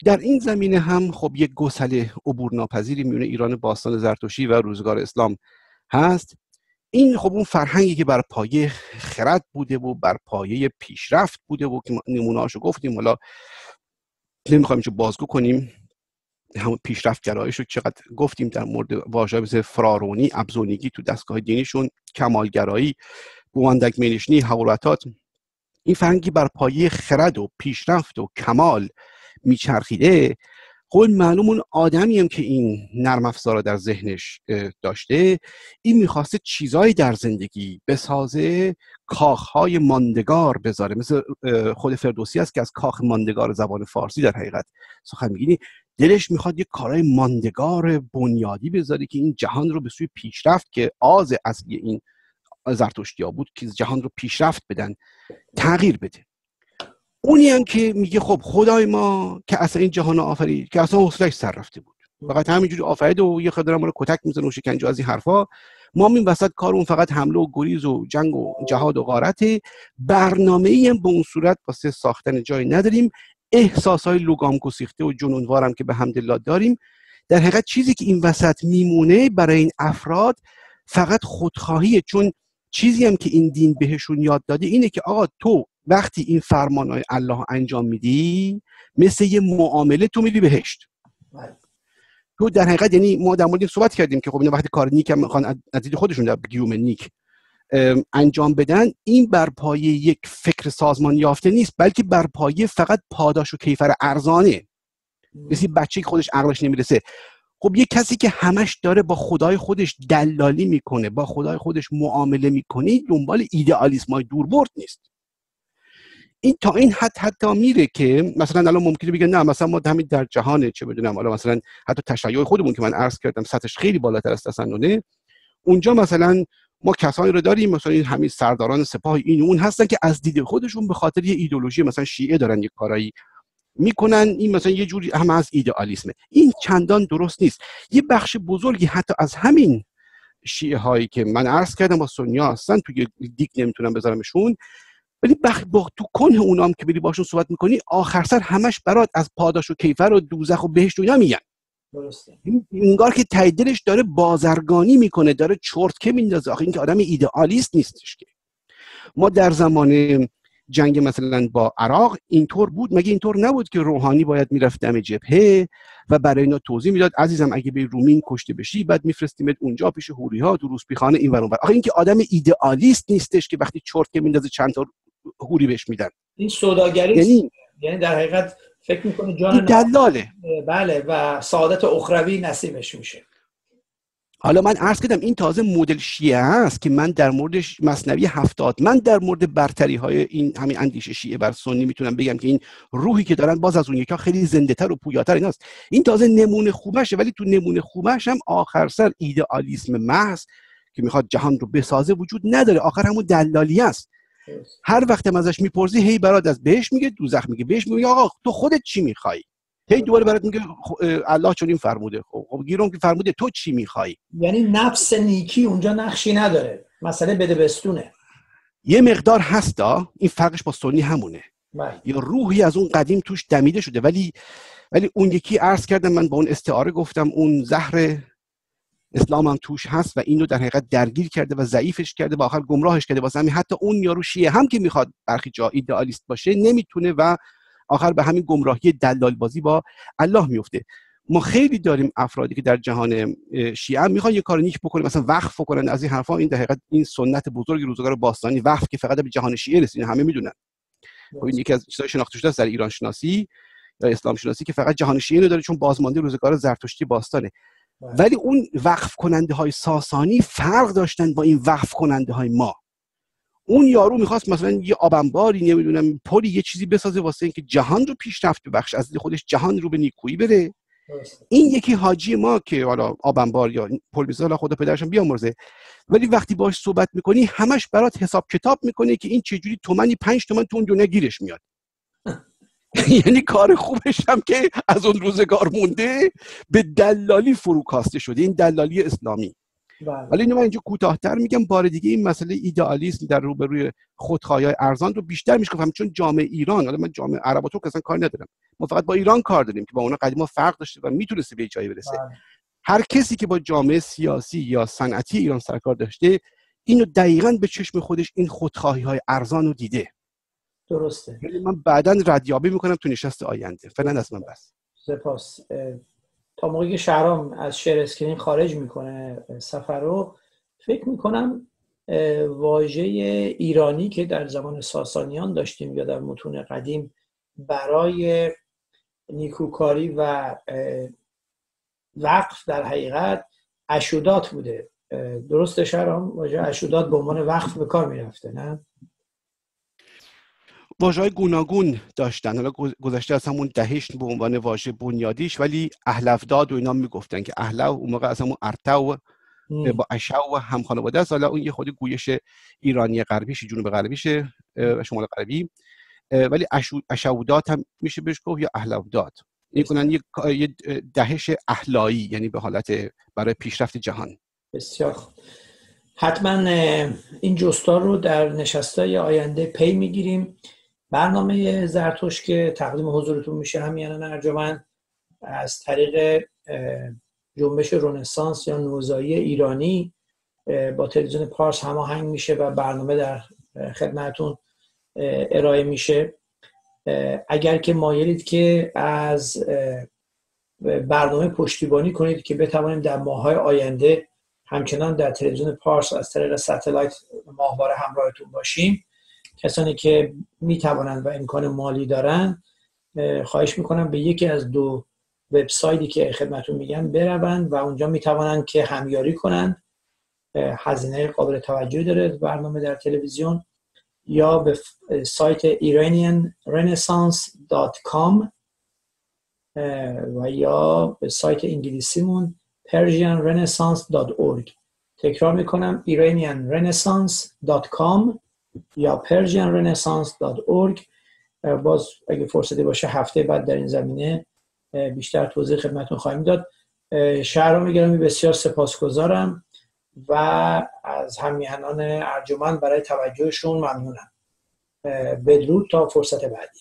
در این زمینه هم خب یک گسله عبور ناپذیری میونه ایران باستان زرتشتی و روزگار اسلام هست. این خب اون فرهنگی که بر پایه خرد بوده و بر پایه پیشرفت بوده و که نمونهاشو گفتیم حالا نمی‌خوایم چه بازگو کنیم. همون پیشرفت گرایش رو چقدر گفتیم در مورد واژه مثل فرارونی ابزونیگی تو دستگاه دینیشون کمالگرایی بواندک مینشنی حورتات این فرهنگی بر پایه خرد و پیشرفت و کمال میچرخیده خب معلوم اون آدمی هم که این نرم افزار در ذهنش داشته این می‌خواسته چیزایی در زندگی بسازه کاخهای ماندگار بذاره. مثل خود فردوسی است که از کاخ ماندگار زبان فارسی در حقیقت سخن میگینی دلش می‌خواد یه کارهای ماندگار بنیادی بذاره که این جهان رو به سوی پیشرفت که آز اصلی این زرتشتیا بود که جهان رو پیشرفت بدن تغییر بده. اونی هم که میگه خب خدای ما که اصلا این جهان آفرید که اصلا حوصلش سر رفته بود. فقط همینجوری آفرید و یه خدای ما رو کتک می‌زنه و شکنجه از این حرفا. ما این وسط کار اون فقط حمله و گریز و جنگ و جهاد و غارت برنامه ای هم به اون صورت واسه ساختن جایی نداریم. احساس های لوگام گسیخته و جنونوارم که به حمدالله داریم. در حقیقت چیزی که این وسط میمونه برای این افراد فقط خودخواهیه چون چیزی هم که این دین بهشون یاد داده اینه که آقا تو وقتی این فرمان های الله انجام میدی مثل یه معامله تو میری بهشت. بله. تو در حقیقت یعنی ما در مورد صحبت کردیم که خب اینا وقتی کار نیک می‌خوان از دید خودشون در گیوم نیک انجام بدن این بر پایه یک فکر سازمان یافته نیست بلکه بر پایه فقط پاداش و کیفر ارزانه. مثل بچه که خودش عقلش نمی‌رسه. خب یه کسی که همش داره با خدای خودش دلالی می‌کنه با خدای خودش معامله می‌کنه دنبال ایدئالیسم های دوربرد نیست. این تا این حد حتی میره که مثلا الان ممکنه بگن نه مثلا ما همین در جهان چه بدونم حالا مثلا حتی تشیع خودمون که من عرض کردم سطحش خیلی بالاتر از تسننه اونجا مثلا ما کسانی رو داریم مثلا این همین سرداران سپاه این اون هستن که از دید خودشون به خاطر یه ایدولوژی مثلا شیعه دارن یه کارایی می‌کنن این مثلا یه جوری هم از ایدئالیسمه. این چندان درست نیست. یه بخش بزرگی حتی از همین شیعه هایی که من عرض کردم با سنیا هستن توی دیک نمی‌تونم بذارمشون ولی بخ با تو کنه اونام که بری باشون صحبت می‌کنی آخر سر همش برات از پاداش و کیفر و دوزخ و بهشت و میگن. درسته. انگار که تایدلش داره بازرگانی می‌کنه داره چرتکه میندازه. آخه اینکه آدم ایدئالیست نیستش که. ما در زمان جنگ مثلا با عراق اینطور بود. مگه اینطور نبود که روحانی باید می‌رفت دم جبهه و برای اینا توضیح می‌داد عزیزم اگه به رومین کشته بشی بعد میفرستیمت اونجا پیش هوری ها تو روسپیخانه این ور آخه اینکه آدم ایدئالیست نیستش که وقتی چرت که میندازه چند تا هوری بهش میدن. این سوداگری یعنی یعنی در حقیقت فکر می‌کنه جان دلاله. بله و سعادت اخروی نصیبش میشه. حالا من عرض کردم این تازه مدل شیعه است که من در مورد مصنوی هفتاد من در مورد برتری های این همین اندیشه شیعه بر سنی می‌تونم بگم که این روحی که دارن باز از اون یکا خیلی زنده تر و پویاتر ایناست. این تازه نمونه خوبشه ولی تو نمونه خوبش هم آخر سر ایدئالیسم محض که می‌خواد جهان رو بسازه وجود نداره. آخر همون دلالی است. هر وقت ازش می‌پرسی هی برات از بهش میگه دوزخ میگه بهش میگه آقا تو خودت چی می‌خوای؟ هی دوباره برات میگه الله چون این فرموده. خب, خب گیرون که فرموده تو چی می‌خوای؟ یعنی نفس نیکی اونجا نقشی نداره. مسئله بده بستونه. یه مقدار هستا این فرقش با سنی همونه. بله. یا روحی از اون قدیم توش دمیده شده. ولی ولی اون یکی عرض کردم من با اون استعاره گفتم اون زهر اسلام هم توش هست و اینو در حقیقت درگیر کرده و ضعیفش کرده و آخر گمراهش کرده. واسه همین حتی اون یارو شیعه هم که می‌خواد برخی جا ایدئالیست باشه نمی‌تونه و آخر به همین گمراهی دلال بازی با الله میفته. ما خیلی داریم افرادی که در جهان شیعه می‌خوان یه کار نیک بکنه مثلا وقف کنن. از این حرفا این در حقیقت این سنت بزرگ روزگار باستانی وقف که فقط به جهان شیعه رسیده همه می‌دونن. خب این یکی از چیزای شناخته شده در ایران شناسی یا اسلام شناسی که فقط جهان شیعه داره چون بازمانده روزگار زرتشتی باستانه. بله. ولی اون وقف کننده های ساسانی فرق داشتن با این وقف کننده های ما. اون یارو می‌خواست مثلا یه آبنباری نمی‌دونم پلی یه چیزی بسازه واسه اینکه جهان رو پیشرفت ببخش از خودش جهان رو به نیکویی بره این یکی حاجی ما که حالا آبنبار یا پل می‌سازه خدا پدرشم بیامرزه ولی وقتی باش صحبت می‌کنی همش برات حساب کتاب می‌کنه که این چجوری تومنی پنج تومن تو اون دنیا گیرش میاد. یعنی کار خوبش هم که از اون روزگار مونده به دلالی فروکاسته شده. این دلالی اسلامی. بله. ولی اینو من اینجا کوتاهتر میگم بار دیگه این مسئله ایدئالیسم در روبروی خودخواهی های ارزان رو بیشتر میشکافم. چون جامعه ایران حالا من جامعه عرب تو اصلا کار ندارم. ما فقط با ایران کار داریم که با اونا قدیما فرق داشته و می‌تونسته به جایی برسه. بله. هر کسی که با جامعه سیاسی یا صنعتی ایران سرکار داشته اینو دقیقا به چشم خودش این خودخواهی های ارزان رو دیده. درسته. یعنی من بعدا ردیابی می‌کنم تو نشست آینده. فعلا از من بس. سپاس. تا موقعی که شهرام از شیر اسکرین خارج می‌کنه سفر رو فکر می‌کنم واژه ایرانی که در زمان ساسانیان داشتیم یا در متون قدیم برای نیکوکاری و وقف در حقیقت اشودات بوده. درست شهرام؟ واژه اشودات به عنوان وقف به کار می‌رفته نه؟ واژه گوناگون داشتن. حالا گذشته از همون دهش به عنوان واژه بنیادیش ولی اهلفداد و اینا می‌گفتن که اهلو اون موقع از همون ارتو با اشو هم خانواده است. حالا اون یه خود گویش ایرانی غربیش جنوب غربیشه شمال غربی. ولی اشودات هم میشه بهش گفت یا اهلودات این کنن یه دهش اهلایی یعنی به حالت برای پیشرفت جهان. بسیار حتما این جستار رو در نشستای آینده پی می‌گیریم. برنامه زرتوش که تقدیم حضورتون میشه همیانان ارجمند از طریق جنبش رونسانس یا نوزایی ایرانی با تلویزیون پارس هماهنگ میشه و برنامه در خدمتون ارائه میشه. اگر که مایلید که از برنامه پشتیبانی کنید که بتوانیم در ماهای آینده همچنان در تلویزیون پارس از طریق ستلایت ماهواره همراهتون باشیم. کسانی که می‌توانند و امکان مالی دارند خواهش می‌کنم به یکی از دو وبسایتی که خدمتون میگم بروند و اونجا می‌توانند که همیاری کنند. هزینه قابل توجهی داره برنامه در تلویزیون یا به سایت iranianrenaissance.com و یا به سایت انگلیسیمون persianrenaissance.org تکرار می‌کنم iranianrenaissance.com یا persianrenaissance.org باز اگه فرصتی باشه هفته بعد در این زمینه بیشتر توضیح خدمتون خواهیم داد. شهرام گرامی بسیار سپاسگزارم و از همیهنان ارجمند برای توجهشون ممنونم. بدرود تا فرصت بعدی.